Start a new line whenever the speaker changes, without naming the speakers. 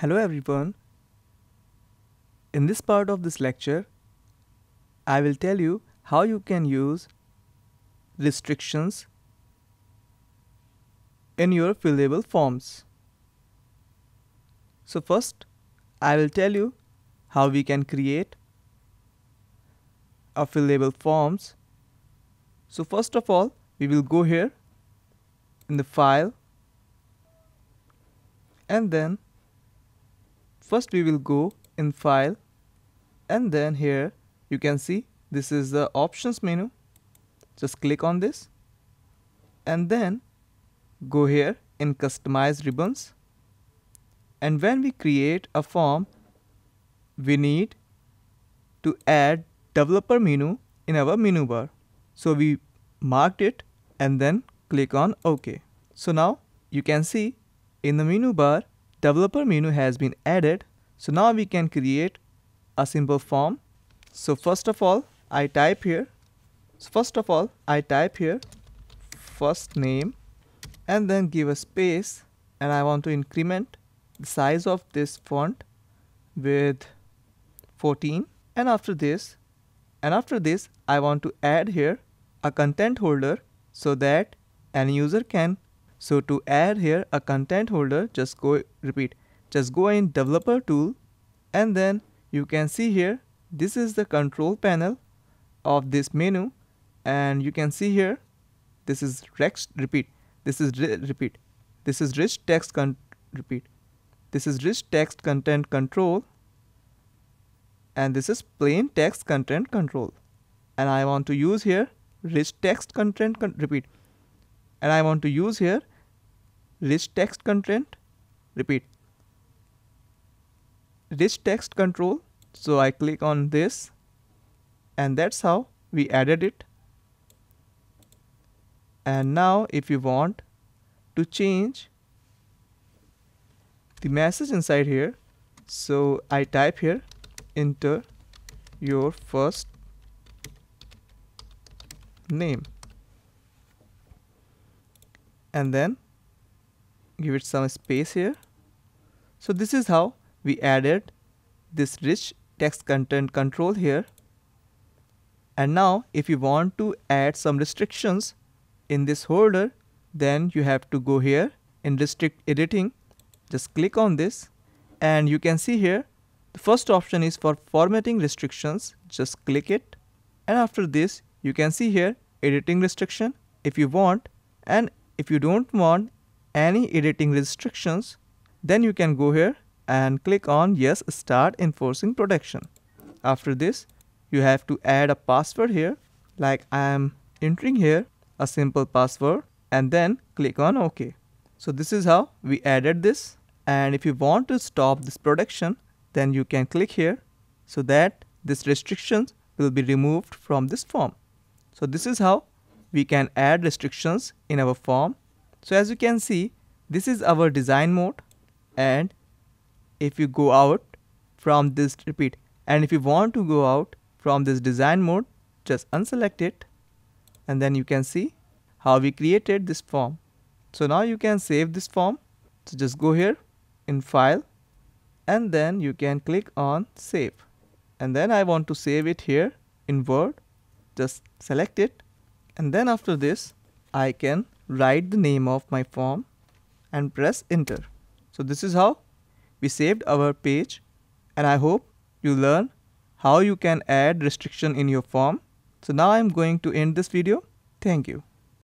Hello everyone. In this part of this lecture, I will tell you how you can use restrictions in your fillable forms. So first, I will tell you how we can create a fillable forms. So first of all, we will go here in the file and then first we will go in file and then here you can see this is the options menu. Just click on this and then go here in customize ribbons. And when we create a form we need to add developer menu in our menu bar. So we marked it and then click on OK. So now you can see in the menu bar developer menu has been added. So now we can create a simple form. So first of all I type here. So first of all I type here first name and then give a space and I want to increment the size of this font with 14 and after this and after this I want to add here a content holder so that any user can so to add here a content holder just go repeat just go in developer tool and then you can see here this is the control panel of this menu and you can see here this is rex repeat this is repeat this is rich text con repeat this is rich text content control and this is plain text content control. And I want to use here rich text content con repeat and I want to use here rich text content repeat rich text control. So I click on this and that's how we added it. And now if you want to change the message inside here so I type here enter your first name. And then give it some space here. So this is how we added this rich text content control here. And now if you want to add some restrictions in this holder then you have to go here in restrict editing. Just click on this. And you can see here the first option is for formatting restrictions. Just click it. And after this you can see here editing restriction if you want. And if you don't want any editing restrictions then you can go here and click on yes start enforcing protection after this you have to add a password here like I am entering here a simple password and then click on OK. So this is how we added this and if you want to stop this protection then you can click here so that this restrictions will be removed from this form. So this is how we can add restrictions in our form. So as you can see this is our design mode. And if you go out from this repeat and if you want to go out from this design mode just unselect it. And then you can see how we created this form. So now you can save this form. So just go here in file. And then you can click on save. And then I want to save it here in Word. Just select it. And then after this I can write the name of my form and press enter. So this is how we saved our page and I hope you learn how you can add restriction in your form. So now I'm going to end this video. Thank you.